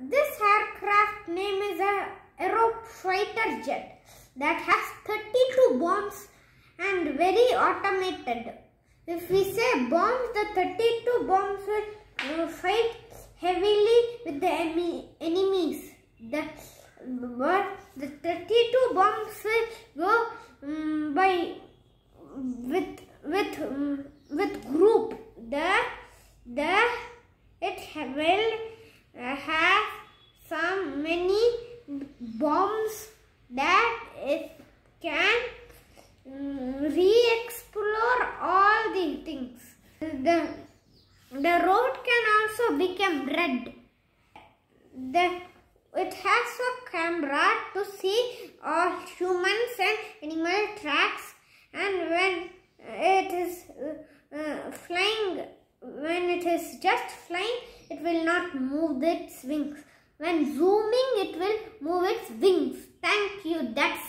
this aircraft name is a Aerofighter jet that has 32 bombs and very automated. If we say bombs, the 32 bombs will uh, fight heavily with the emi- enemies. The but the 32 bombs will go um, by with with um, with group. The the it will have some many bombs that it can mm, re-explore all the things. The the road can also become red. The it has a camera to see all humans and animal tracks and when it is uh, flying when it is just flying it will not move its wings. When zooming it will move its wings. Thank you. That's